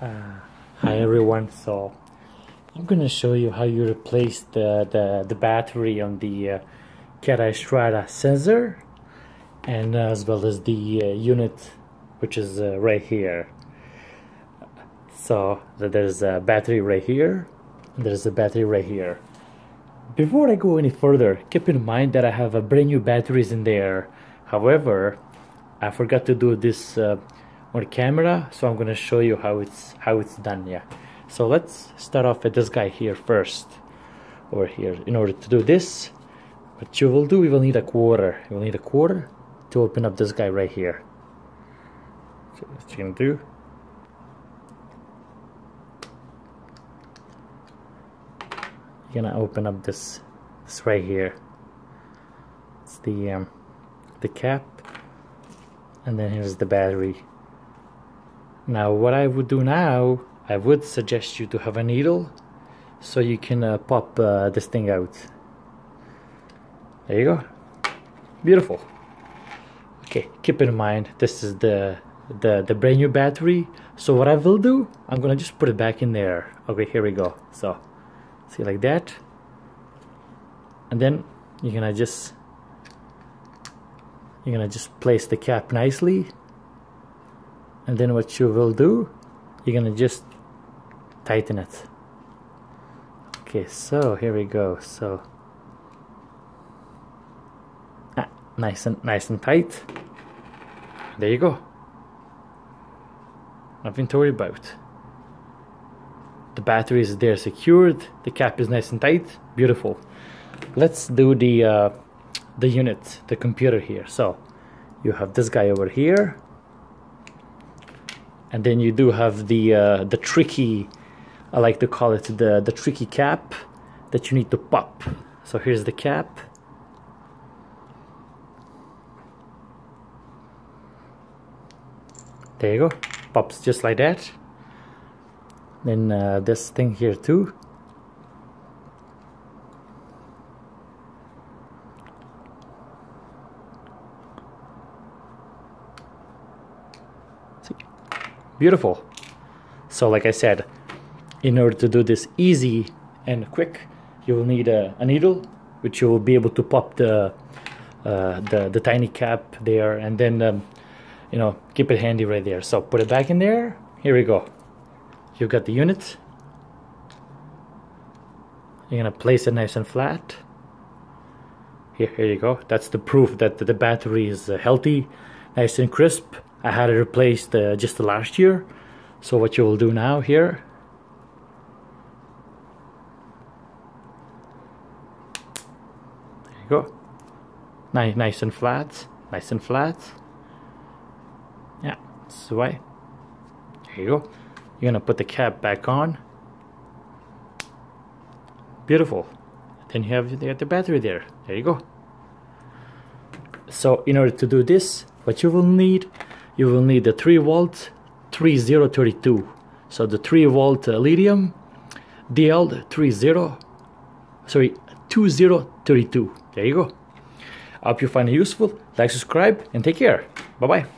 Uh, hi everyone, so I'm gonna show you how you replace the, the, the battery on the uh, Cat Strada sensor and uh, as well as the uh, unit which is uh, right here. So there's a battery right here, there's a battery right here. Before I go any further, keep in mind that I have a brand new batteries in there. However, I forgot to do this on camera so I'm gonna show you how it's how it's done yeah. So let's start off with this guy here first over here. In order to do this what you will do we will need a quarter. You will need a quarter to open up this guy right here. So what you're gonna do? You're gonna open up this this right here. It's the um, the cap and then here's the battery now what I would do now, I would suggest you to have a needle so you can uh, pop uh, this thing out. There you go. Beautiful. Okay, keep in mind this is the the the brand new battery. So what I will do, I'm gonna just put it back in there. Okay, here we go. So see like that, and then you're gonna just you're gonna just place the cap nicely and then what you will do you're gonna just tighten it. Okay so here we go. So ah, nice and nice and tight. There you go. Nothing to worry about. The battery is there secured. The cap is nice and tight. Beautiful. Let's do the uh, the unit the computer here. So you have this guy over here and then you do have the uh, the tricky I like to call it the the tricky cap that you need to pop. So here's the cap. There you go. Pops just like that. Then uh, this thing here too beautiful. So like I said in order to do this easy and quick you will need a, a needle which you will be able to pop the uh, the, the tiny cap there and then um, you know keep it handy right there. So put it back in there. Here we go. You've got the unit. You're gonna place it nice and flat. Here, here you go. That's the proof that the battery is uh, healthy nice and crisp I had it replaced uh, just last year. So what you will do now here. There you go. Nice nice and flat nice and flat. Yeah the way. There you go. You're gonna put the cap back on. Beautiful. Then you have the, the battery there. There you go. So in order to do this what you will need you will need the 3 volt 3032 so the 3 volt uh, lithium DL30 sorry 2032 there you go. I hope you find it useful. Like subscribe and take care. Bye bye